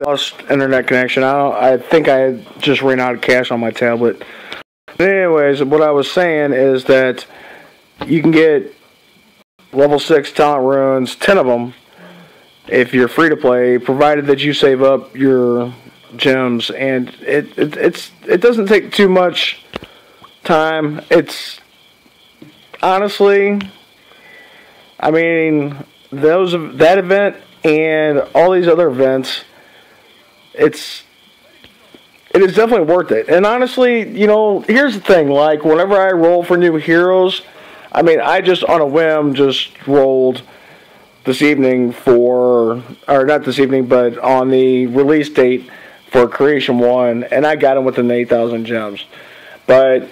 lost internet connection. I I think I just ran out of cash on my tablet. But anyways, what I was saying is that you can get level six talent runes, ten of them, if you're free to play, provided that you save up your gems. And it, it it's it doesn't take too much time. It's honestly, I mean, those of that event and all these other events, it's it is definitely worth it. And honestly, you know, here's the thing: like whenever I roll for new heroes, I mean, I just on a whim just rolled this evening for, or not this evening, but on the release date for Creation One, and I got him within 8,000 gems. But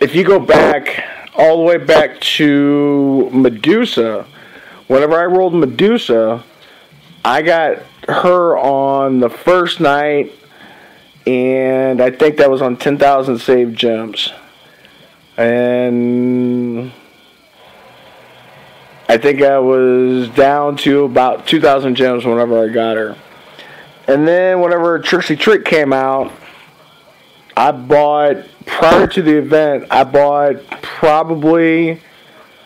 if you go back all the way back to Medusa, whenever I rolled Medusa, I got her on the first night, and I think that was on 10,000 saved gems. And I think I was down to about 2,000 gems whenever I got her. And then whenever Trixie Trick came out, I bought, prior to the event, I bought probably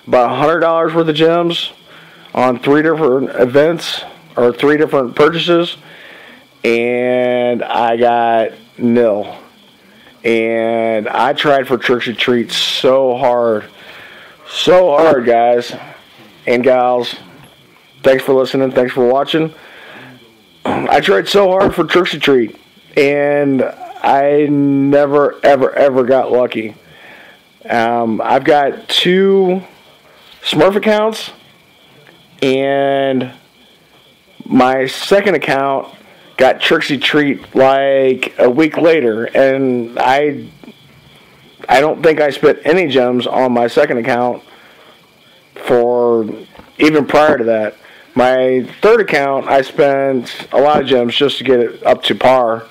about $100 worth of gems on three different events or three different purchases. And I got nil. And I tried for Trixie Treat so hard. So hard, guys and gals. Thanks for listening. Thanks for watching. I tried so hard for Trixie Treat, and I never, ever, ever got lucky. Um, I've got two Smurf accounts, and my second account got Trixie Treat like a week later, and I, I don't think I spent any gems on my second account for even prior to that. My third account, I spent a lot of gems just to get it up to par.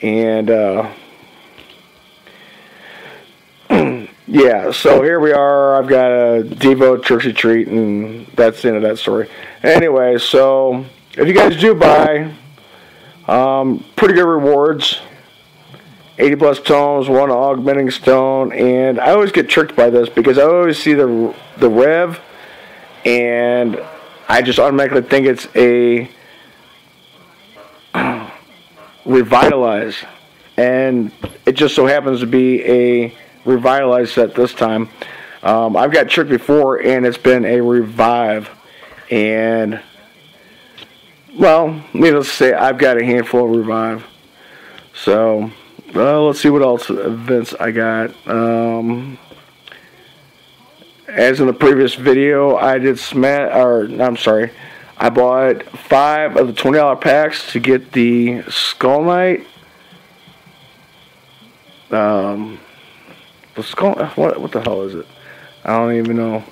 And, uh, yeah, so here we are. I've got a Devo Trixie Treat, and that's the end of that story. Anyway, so if you guys do buy, um, pretty good rewards. 80 plus tomes, one augmenting stone, and I always get tricked by this because I always see the the rev, and I just automatically think it's a revitalize, and it just so happens to be a revitalize set this time. Um, I've got tricked before, and it's been a revive, and well, needless to say, I've got a handful of revive. So well, let's see what else events I got. Um, as in the previous video, I did smash, or I'm sorry, I bought five of the $20 packs to get the Skull Knight. Um, Skull, what, what the hell is it? I don't even know.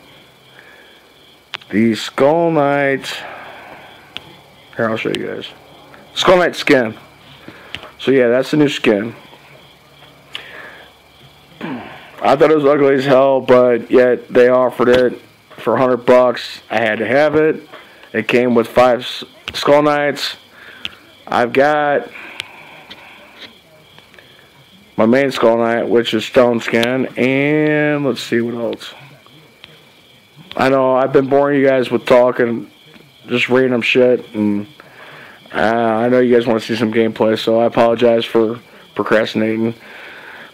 The Skull Knight, here, I'll show you guys. Skull Knight skin. So yeah, that's the new skin. I thought it was ugly as hell, but yet they offered it for 100 bucks. I had to have it. It came with five Skull Knights. I've got my main Skull Knight, which is Stone Skin, and let's see what else. I know I've been boring you guys with talking, just random shit, and uh, I know you guys want to see some gameplay, so I apologize for procrastinating.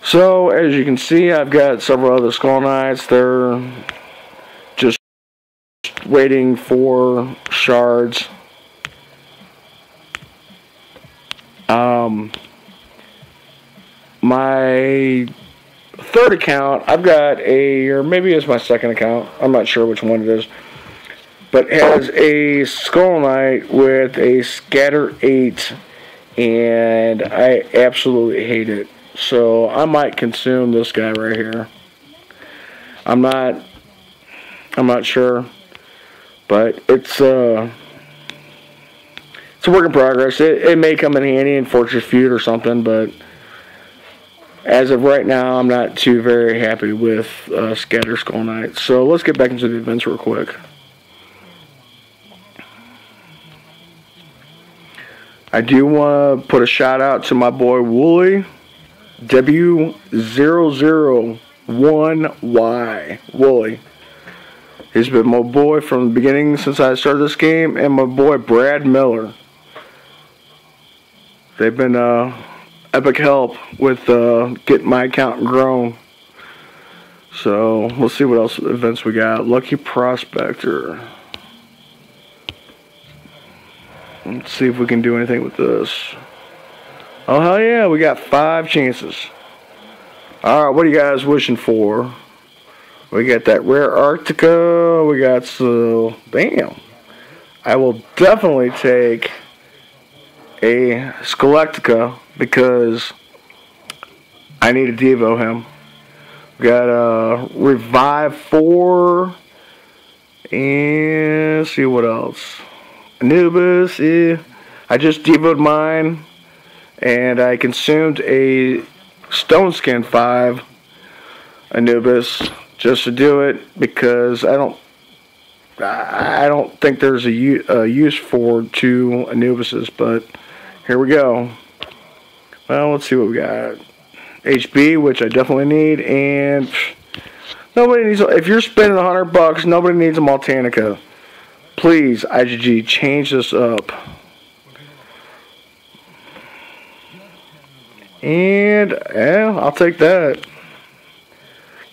So, as you can see, I've got several other Skull Knights. They're just waiting for shards. Third account, I've got a, or maybe it's my second account. I'm not sure which one it is. But has a Skull Knight with a Scatter 8. And I absolutely hate it. So I might consume this guy right here. I'm not I'm not sure. But it's uh it's a work in progress. It, it may come in handy in Fortress Feud or something, but as of right now, I'm not too very happy with uh, Scatter Skull Knight. So let's get back into the events real quick. I do want to put a shout out to my boy Wooly, W001Y. Wooly. He's been my boy from the beginning since I started this game, and my boy Brad Miller. They've been uh, epic help with uh, getting my account grown. So let's see what else events we got. Lucky Prospector. Let's see if we can do anything with this. Oh, hell yeah, we got five chances. Alright, what are you guys wishing for? We got that rare Arctica. We got so damn. I will definitely take a Scholastica because I need to Devo him. We got a Revive 4. And see what else. Anubis, yeah. I just devoed mine, and I consumed a Stone Skin 5 Anubis just to do it because I don't I don't think there's a, use for two Anubises, but here we go. Well, let's see what we got. HB, which I definitely need, and nobody needs. If you're spending a hundred bucks, nobody needs a Maltanica. Please, IGG, change this up. And, yeah, I'll take that.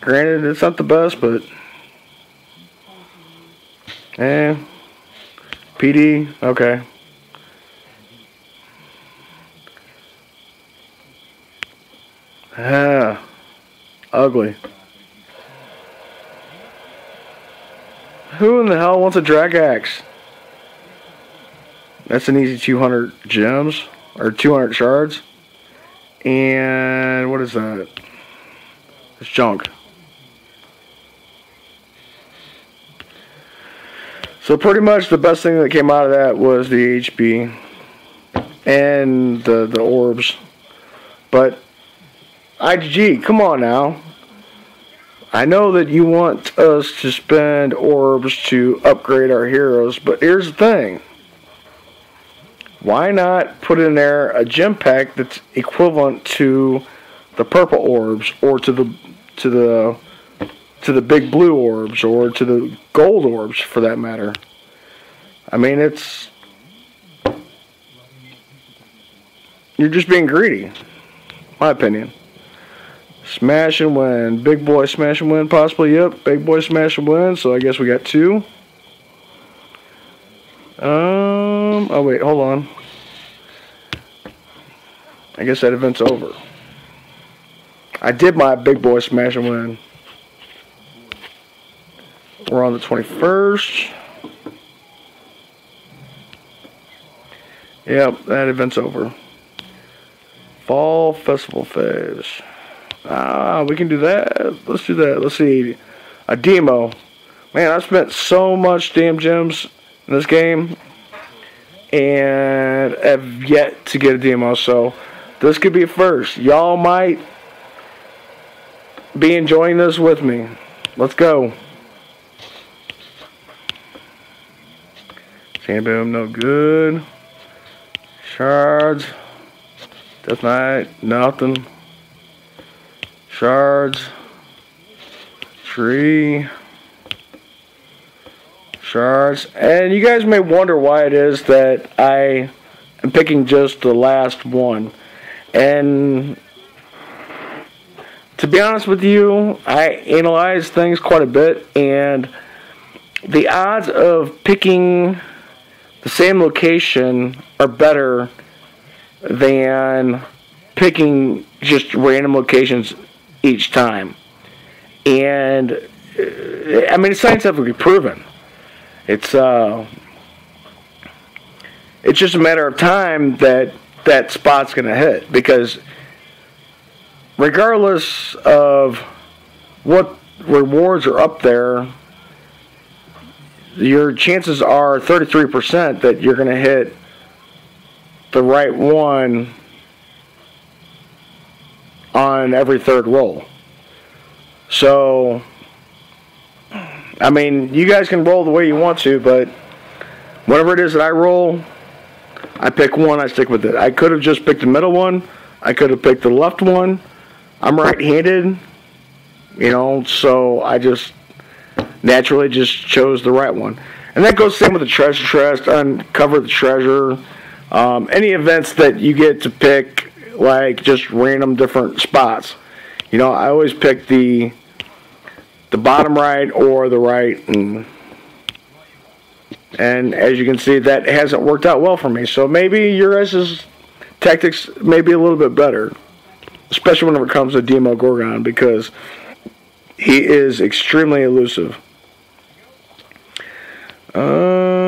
Granted, it's not the best, but... Eh. PD, okay. Ah. Ugly. Who in the hell wants a drag axe? That's an easy 200 gems or 200 shards. And what is that? It's junk. So pretty much the best thing that came out of that was the HB and the the orbs. But IGG, come on now. I know that you want us to spend orbs to upgrade our heroes, but here's the thing. Why not put in there a gem pack that's equivalent to the purple orbs or to the to the to the big blue orbs or to the gold orbs for that matter. I mean, it's you're just being greedy. My opinion. Smash and win. Big boy smash and win, possibly. Yep, big boy smash and win. So I guess we got two. Um. Oh wait, hold on. I guess that event's over. I did my big boy smash and win. We're on the 21st. Yep, that event's over. Fall Festival Phase. Ah, we can do that. Let's do that. Let's see. A demo. Man, I spent so much damn gems in this game. And have yet to get a demo. So, this could be a first. Y'all might be enjoying this with me. Let's go. Sandboom, no good. Shards. Death Knight, nothing shards, tree, shards. And you guys may wonder why it is that I am picking just the last one. And to be honest with you, I analyze things quite a bit, and the odds of picking the same location are better than picking just random locations each time. And uh, I mean, it's scientifically proven. It's uh, it's just a matter of time that that spot's going to hit because regardless of what rewards are up there, your chances are 33% that you're going to hit the right one on every third roll. So, I mean, you guys can roll the way you want to, but whatever it is that I roll, I pick one, I stick with it. I could have just picked the middle one. I could have picked the left one. I'm right-handed, you know, so I just naturally just chose the right one. And that goes same with the treasure chest, uncover the treasure. Um, any events that you get to pick, like just random different spots. You know, I always pick the the bottom right or the right, and and as you can see, that hasn't worked out well for me. So maybe your guys' tactics may be a little bit better, especially whenever it comes to Demogorgon, because he is extremely elusive. Uh,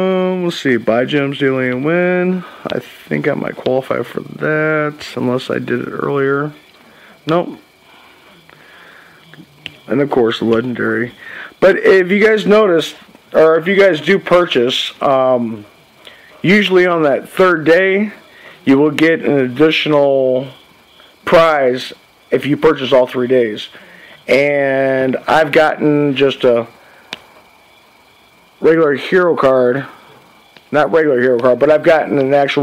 Um, let's see. Buy gems, dealing and win. I think I might qualify for that, unless I did it earlier. Nope. And of course, legendary. But if you guys notice, or if you guys do purchase, um, usually on that third day, you will get an additional prize if you purchase all three days. And I've gotten just a regular hero card, not regular hero card, but I've gotten an actual